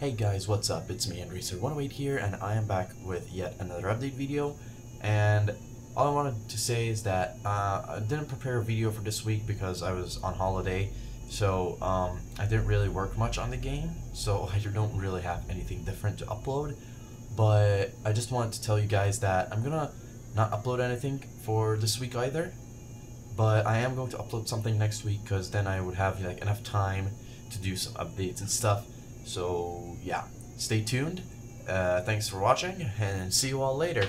Hey guys, what's up? It's me, Andracer108 here, and I am back with yet another update video. And all I wanted to say is that uh, I didn't prepare a video for this week because I was on holiday, so um, I didn't really work much on the game, so I don't really have anything different to upload. But I just wanted to tell you guys that I'm gonna not upload anything for this week either, but I am going to upload something next week because then I would have like enough time to do some updates and stuff. So yeah, stay tuned. Uh, thanks for watching and see you all later.